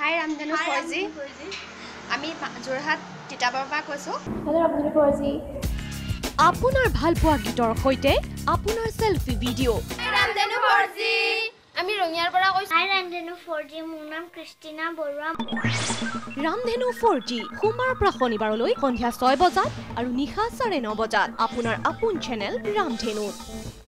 হাই ৰামধেনু ফৰজি। আমি যোৰহাট তিতাবৰৰ পৰা কৈছোঁ। হেল্ল' ৰামধেনু ফৰজি। আপোনাৰ ভালপোৱা গীতৰ সৈতে আপোনাৰ চেলফি ভিডিঅ' আমি ৰঙিয়াৰ পৰা কৈছোঁ। হাই ৰামধেনু ফৰজি। মোৰ নাম ক্ৰিষ্টিনা বৰুৱা। ৰামধেনু ফৰ্টি সোমবাৰৰ পৰা শনিবাৰলৈ সন্ধিয়া ছয় বজাত আৰু নিশা চাৰে ন বজাত। আপোনাৰ আপোন চেনেল ৰামধেনুত